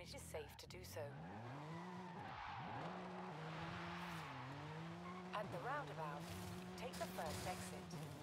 it is safe to do so. At the roundabout, take the first exit.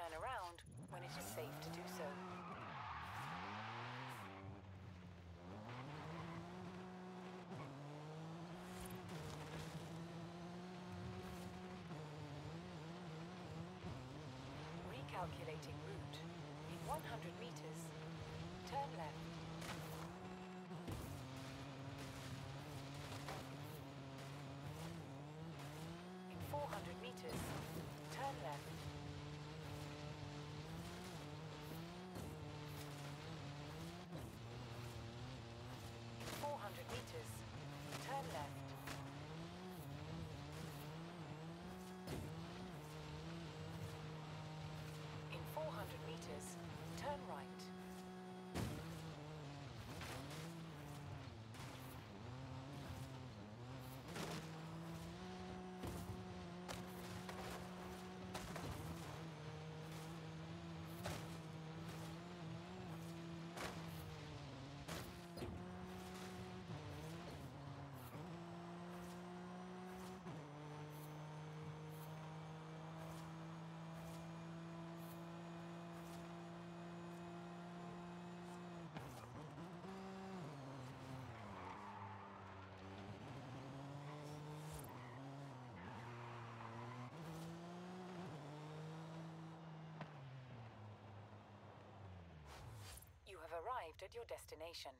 turn around when it is safe to do so. Route. In 100 meters, turn left. Turn right. Your destination.